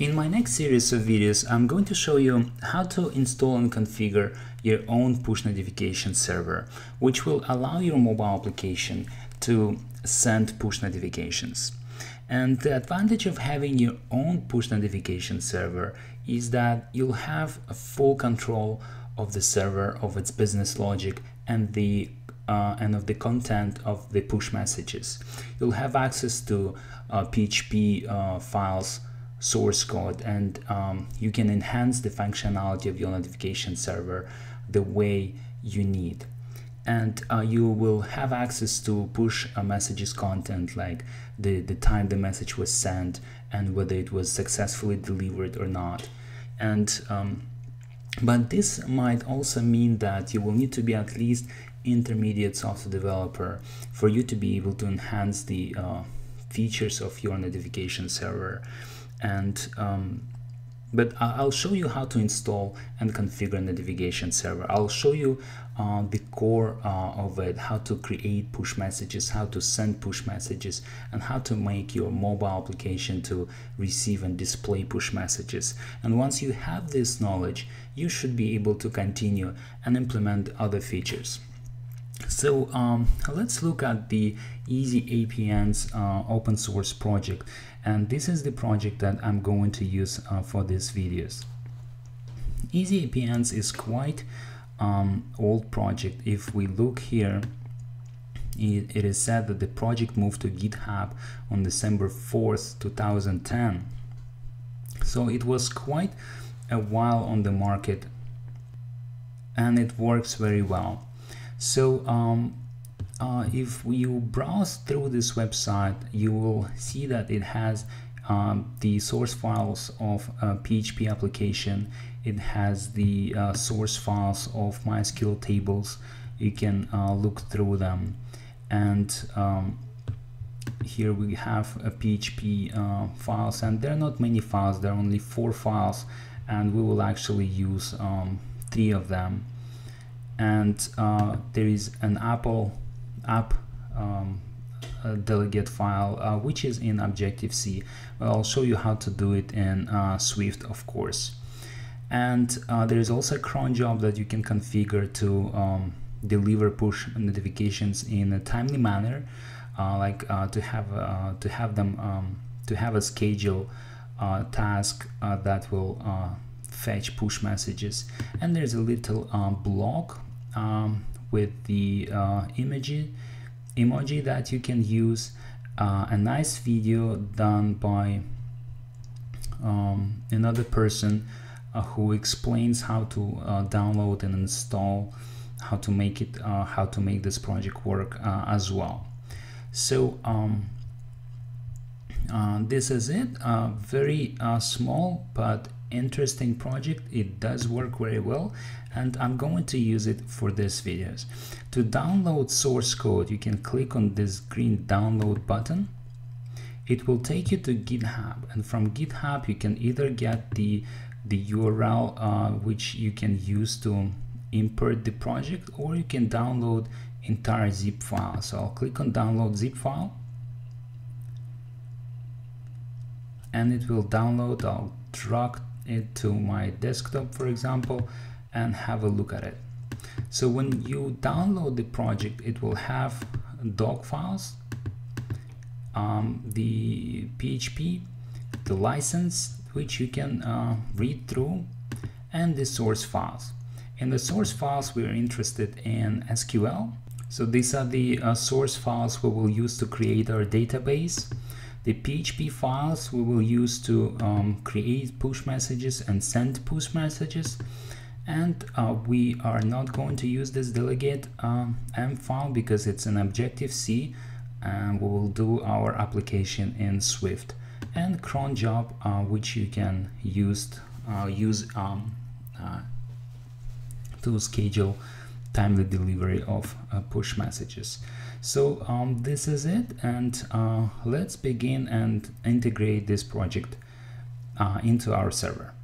In my next series of videos, I'm going to show you how to install and configure your own push notification server, which will allow your mobile application to send push notifications. And the advantage of having your own push notification server is that you'll have full control of the server, of its business logic, and the uh, and of the content of the push messages. You'll have access to uh, PHP uh, files source code and um, you can enhance the functionality of your notification server the way you need. And uh, you will have access to push a messages content like the, the time the message was sent and whether it was successfully delivered or not. And um, but this might also mean that you will need to be at least intermediate software developer for you to be able to enhance the uh, features of your notification server and um, but I'll show you how to install and configure notification server. I'll show you uh, the core uh, of it, how to create push messages, how to send push messages, and how to make your mobile application to receive and display push messages. And once you have this knowledge, you should be able to continue and implement other features. So um, let's look at the Easy APNs uh, open source project and this is the project that I'm going to use uh, for these videos. Easy APNs is quite um, old project. If we look here, it, it is said that the project moved to GitHub on December 4th, 2010. So it was quite a while on the market and it works very well. So um, uh, if you browse through this website, you will see that it has um, the source files of a PHP application. It has the uh, source files of MySQL tables. You can uh, look through them. And um, here we have a PHP uh, files and there are not many files, there are only four files and we will actually use um, three of them and uh, there is an Apple app um, delegate file uh, which is in Objective-C. I'll show you how to do it in uh, Swift of course. And uh, there is also a cron job that you can configure to um, deliver push notifications in a timely manner, uh, like uh, to have to have them um, to have a schedule task that will fetch push messages. And there's a little blog um, with the uh, emoji emoji that you can use uh, a nice video done by um, another person uh, who explains how to uh, download and install how to make it uh, how to make this project work uh, as well. So um, this is it. Very small but interesting project. It does work very well and I'm going to use it for this videos. To download source code you can click on this green download button. It will take you to github and from github you can either get the the URL uh, which you can use to import the project or you can download entire zip file. So I'll click on download zip file and it will download. I'll drag it to my desktop for example and have a look at it. So when you download the project it will have doc files um, the PHP the license which you can uh, read through and the source files. In the source files we're interested in SQL so these are the uh, source files we will use to create our database the PHP files we will use to um, create push messages and send push messages. And uh, we are not going to use this delegate um, M file because it's an Objective-C and we will do our application in Swift. And cron job uh, which you can use uh, use um, uh, to schedule timely delivery of uh, push messages. So um, this is it and uh, let's begin and integrate this project uh, into our server.